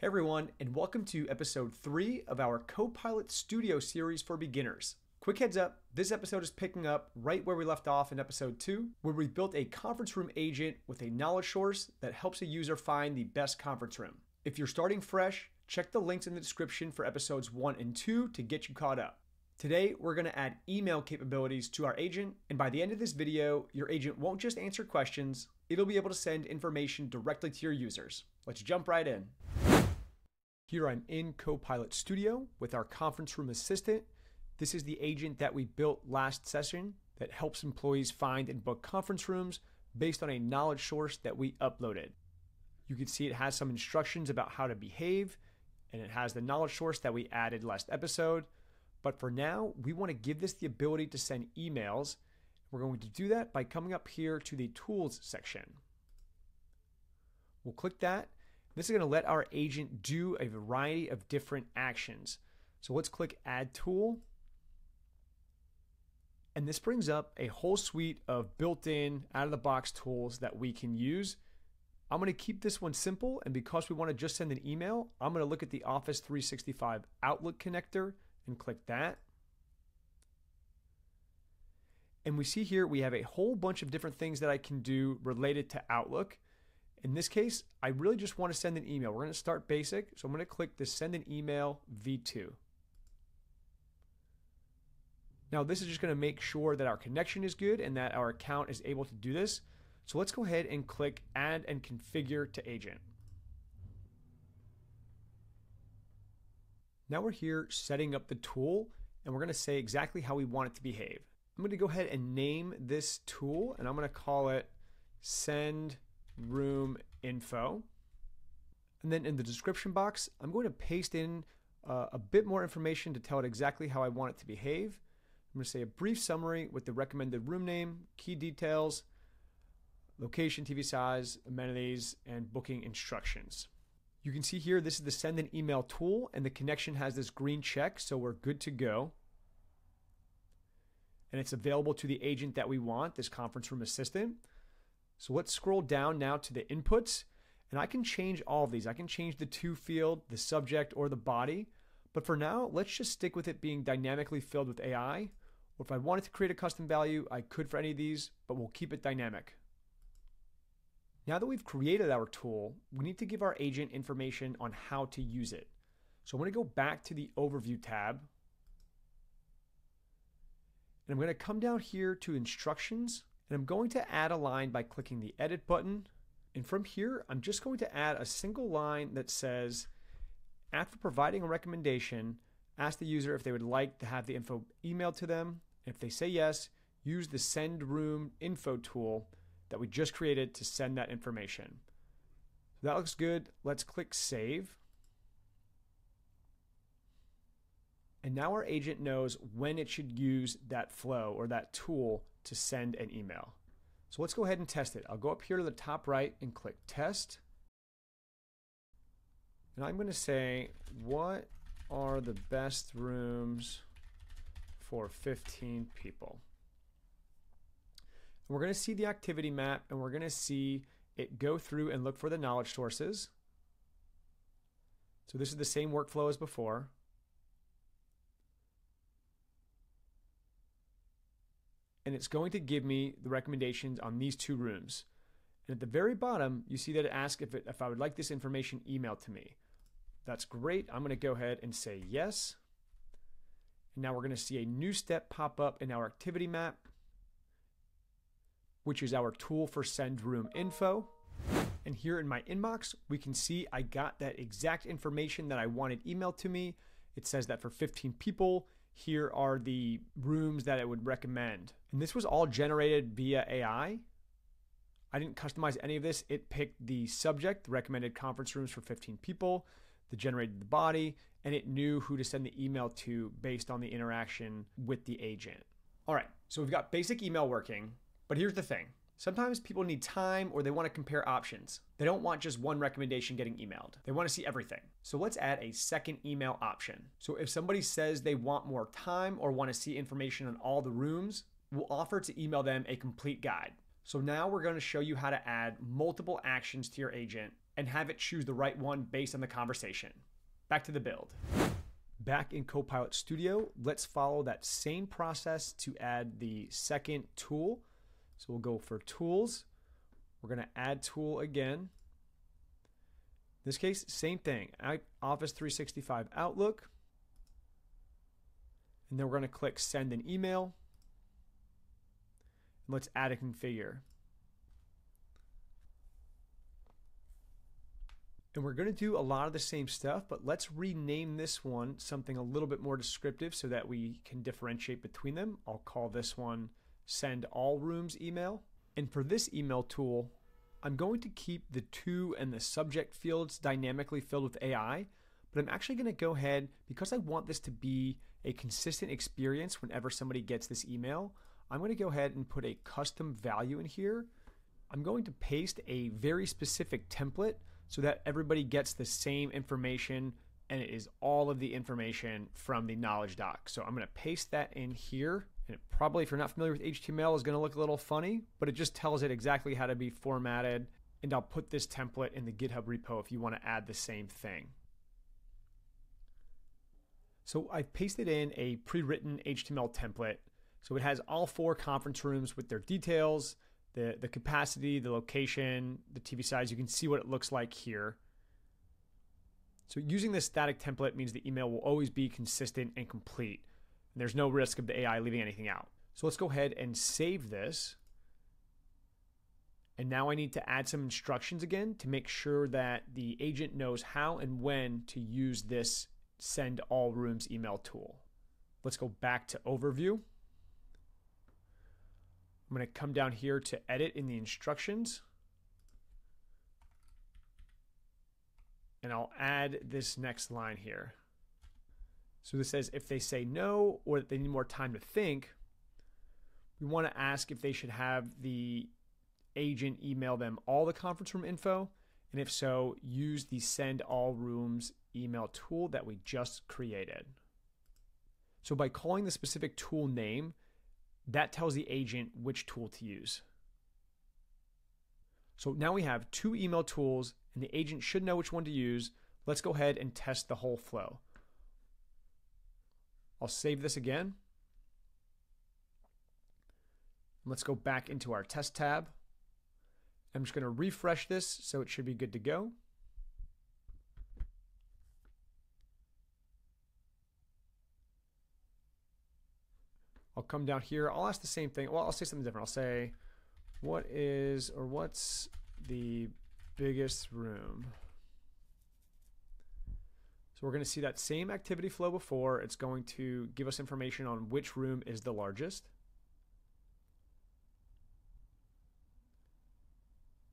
Hey everyone, and welcome to episode 3 of our Copilot Studio series for beginners. Quick heads up, this episode is picking up right where we left off in episode 2, where we built a conference room agent with a knowledge source that helps a user find the best conference room. If you're starting fresh, check the links in the description for episodes 1 and 2 to get you caught up. Today, we're going to add email capabilities to our agent, and by the end of this video, your agent won't just answer questions, it'll be able to send information directly to your users. Let's jump right in. Here I'm in Copilot Studio with our conference room assistant. This is the agent that we built last session that helps employees find and book conference rooms based on a knowledge source that we uploaded. You can see it has some instructions about how to behave, and it has the knowledge source that we added last episode. But for now, we want to give this the ability to send emails. We're going to do that by coming up here to the Tools section. We'll click that this is going to let our agent do a variety of different actions. So let's click Add Tool. And this brings up a whole suite of built-in, out-of-the-box tools that we can use. I'm going to keep this one simple, and because we want to just send an email, I'm going to look at the Office 365 Outlook connector and click that. And we see here we have a whole bunch of different things that I can do related to Outlook. In this case, I really just want to send an email. We're going to start basic. So I'm going to click the send an email V2. Now this is just going to make sure that our connection is good and that our account is able to do this. So let's go ahead and click add and configure to agent. Now we're here setting up the tool and we're going to say exactly how we want it to behave. I'm going to go ahead and name this tool and I'm going to call it send room info. And then in the description box, I'm going to paste in uh, a bit more information to tell it exactly how I want it to behave. I'm going to say a brief summary with the recommended room name, key details, location, TV size, amenities, and booking instructions. You can see here, this is the send an email tool, and the connection has this green check, so we're good to go. And it's available to the agent that we want, this conference room assistant. So let's scroll down now to the inputs and I can change all of these. I can change the to field, the subject, or the body. But for now, let's just stick with it being dynamically filled with AI. Or if I wanted to create a custom value, I could for any of these, but we'll keep it dynamic. Now that we've created our tool, we need to give our agent information on how to use it. So I'm going to go back to the Overview tab. And I'm going to come down here to Instructions and I'm going to add a line by clicking the edit button. And from here, I'm just going to add a single line that says, after providing a recommendation, ask the user if they would like to have the info emailed to them. If they say yes, use the send room info tool that we just created to send that information. That looks good. Let's click save. And now our agent knows when it should use that flow or that tool to send an email. So let's go ahead and test it. I'll go up here to the top right and click test. And I'm going to say, what are the best rooms for 15 people? And we're going to see the activity map and we're going to see it go through and look for the knowledge sources. So this is the same workflow as before. And it's going to give me the recommendations on these two rooms. And at the very bottom, you see that it asks if, it, if I would like this information emailed to me. That's great. I'm going to go ahead and say yes. And now we're going to see a new step pop up in our activity map, which is our tool for send room info. And here in my inbox, we can see I got that exact information that I wanted emailed to me. It says that for 15 people, here are the rooms that it would recommend. And this was all generated via AI. I didn't customize any of this. It picked the subject, the recommended conference rooms for 15 people, the generated the body, and it knew who to send the email to based on the interaction with the agent. All right, so we've got basic email working, but here's the thing. Sometimes people need time or they want to compare options. They don't want just one recommendation getting emailed. They want to see everything. So let's add a second email option. So if somebody says they want more time or want to see information on all the rooms, we'll offer to email them a complete guide. So now we're going to show you how to add multiple actions to your agent and have it choose the right one based on the conversation. Back to the build. Back in Copilot Studio, let's follow that same process to add the second tool. So we'll go for tools. We're going to add tool again. In this case, same thing. Office 365 Outlook. And then we're going to click send an email. And let's add a configure. And we're going to do a lot of the same stuff, but let's rename this one something a little bit more descriptive so that we can differentiate between them. I'll call this one send all rooms email. And for this email tool, I'm going to keep the to and the subject fields dynamically filled with AI, but I'm actually going to go ahead because I want this to be a consistent experience whenever somebody gets this email. I'm going to go ahead and put a custom value in here. I'm going to paste a very specific template so that everybody gets the same information and it is all of the information from the knowledge doc. So I'm going to paste that in here. And it probably, if you're not familiar with HTML, is going to look a little funny, but it just tells it exactly how to be formatted. And I'll put this template in the GitHub repo if you want to add the same thing. So I've pasted in a pre-written HTML template. So it has all four conference rooms with their details, the, the capacity, the location, the TV size. You can see what it looks like here. So using this static template means the email will always be consistent and complete. There's no risk of the AI leaving anything out. So let's go ahead and save this. And now I need to add some instructions again to make sure that the agent knows how and when to use this send all rooms email tool. Let's go back to overview. I'm going to come down here to edit in the instructions. And I'll add this next line here. So this says if they say no or that they need more time to think, we want to ask if they should have the agent email them all the conference room info. And if so, use the send all rooms email tool that we just created. So by calling the specific tool name, that tells the agent which tool to use. So now we have two email tools and the agent should know which one to use. Let's go ahead and test the whole flow. I'll save this again. Let's go back into our test tab. I'm just going to refresh this so it should be good to go. I'll come down here. I'll ask the same thing. Well, I'll say something different. I'll say, what is or what's the biggest room? So we're going to see that same activity flow before. It's going to give us information on which room is the largest.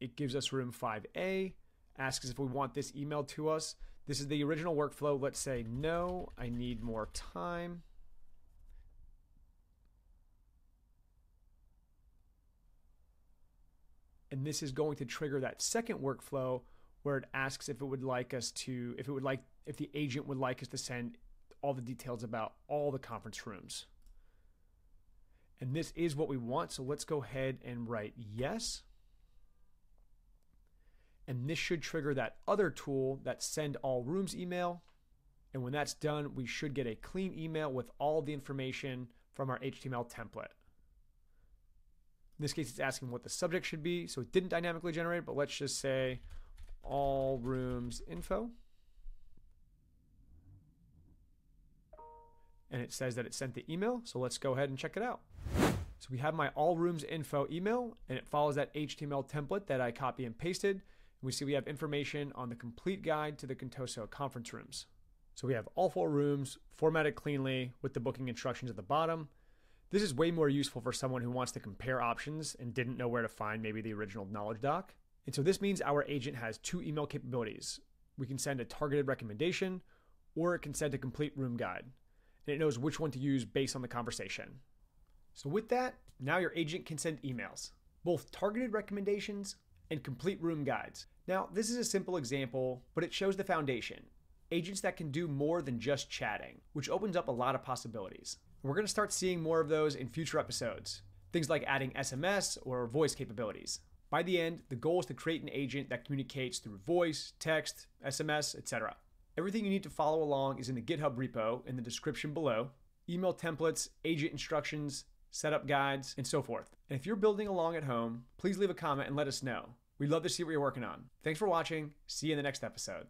It gives us room 5A, asks if we want this emailed to us. This is the original workflow. Let's say, no, I need more time. And this is going to trigger that second workflow where it asks if it would like us to, if it would like, if the agent would like us to send all the details about all the conference rooms. And this is what we want. So let's go ahead and write yes. And this should trigger that other tool that send all rooms email. And when that's done, we should get a clean email with all the information from our HTML template. In this case, it's asking what the subject should be. So it didn't dynamically generate, but let's just say all rooms info. And it says that it sent the email. So let's go ahead and check it out. So we have my all rooms info email and it follows that HTML template that I copy and pasted. We see we have information on the complete guide to the Contoso conference rooms. So we have all four rooms formatted cleanly with the booking instructions at the bottom. This is way more useful for someone who wants to compare options and didn't know where to find maybe the original knowledge doc. And so this means our agent has two email capabilities. We can send a targeted recommendation, or it can send a complete room guide. And it knows which one to use based on the conversation. So with that, now your agent can send emails, both targeted recommendations and complete room guides. Now, this is a simple example, but it shows the foundation. Agents that can do more than just chatting, which opens up a lot of possibilities. We're going to start seeing more of those in future episodes. Things like adding SMS or voice capabilities. By the end, the goal is to create an agent that communicates through voice, text, SMS, etc. Everything you need to follow along is in the GitHub repo in the description below email templates, agent instructions, setup guides, and so forth. And if you're building along at home, please leave a comment and let us know. We'd love to see what you're working on. Thanks for watching. See you in the next episode.